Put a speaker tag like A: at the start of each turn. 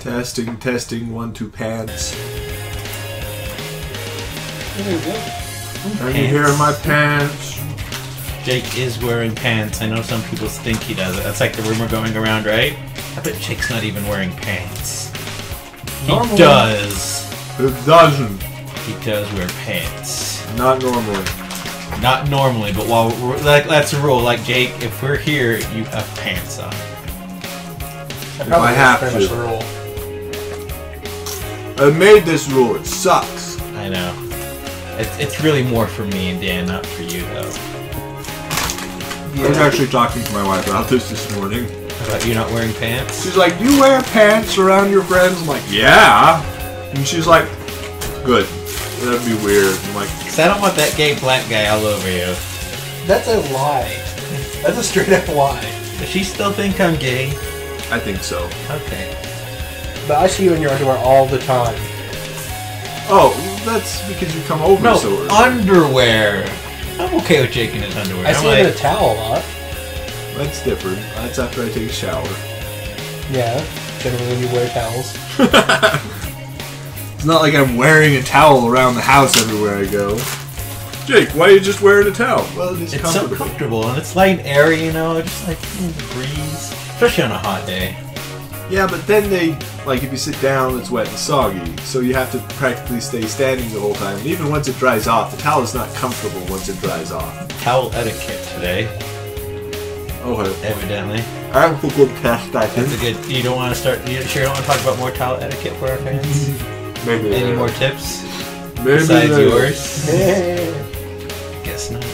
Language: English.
A: Testing, testing, one, two pants. Are you hearing my pants?
B: Jake is wearing pants. I know some people think he does it. That's like the rumor going around, right? I bet Jake's not even wearing pants. He
A: Normally.
B: does.
A: It doesn't.
B: He does wear pants.
A: Not normally.
B: Not normally, but while we're, like that's a rule. Like Jake, if we're here, you have pants on.
A: If I have
C: pretty
A: to.
C: Much the rule.
A: I made this rule. It sucks.
B: I know. It's, it's really more for me and Dan, not for you though.
A: I was actually talking to my wife about this this morning.
B: About you not wearing pants?
A: She's like, "You wear pants around your friends?" I'm like, "Yeah." And she's like, "Good. That'd be weird." I'm like,
B: Cause I don't want that gay black guy all over you.
C: That's a lie. That's a straight up lie.
B: Does she still think I'm gay?
A: "I think so."
B: Okay.
C: But I see you in your underwear all the time.
A: Oh, that's because you come over
B: No,
A: so early.
B: underwear. I'm okay with Jake in his underwear.
C: I
B: I'm
C: see you in a towel a lot.
A: That's different. That's after I take a shower.
C: Yeah. Generally when you wear towels.
A: It's not like I'm wearing a towel around the house everywhere I go. Jake, why are you just wearing a towel? Well, it's,
B: it's so
A: comfortable.
B: comfortable and it's light and airy, you know, just like mm, the breeze. Especially on a hot day.
A: Yeah, but then they like if you sit down, it's wet and soggy, so you have to practically stay standing the whole time. And even once it dries off, the towel is not comfortable once it dries off.
B: Towel etiquette today, oh,
A: Okay,
B: evidently.
A: that's a good test, I
B: That's a
A: think.
B: good. You don't want to start. You sure don't want to talk about more towel etiquette for our fans?
A: Maybe
B: Any
A: later.
B: more tips
A: Maybe
B: besides yours?
C: Yeah.
B: Guess not.